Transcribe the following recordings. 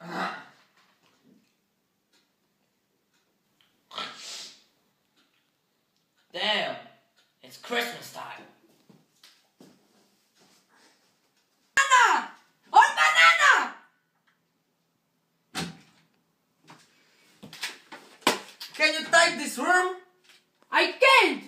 Damn, it's Christmas time. Banana! On banana! Can you take this room? I can't!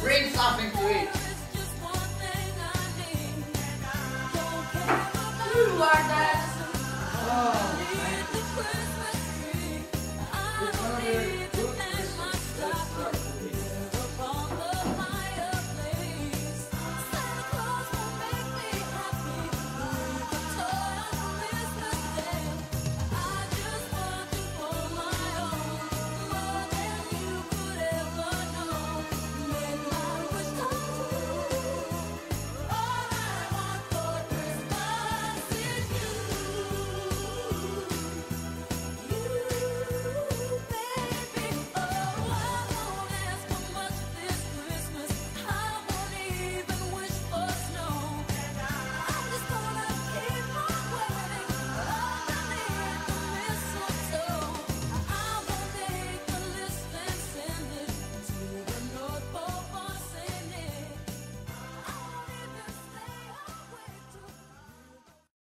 Bring something to eat.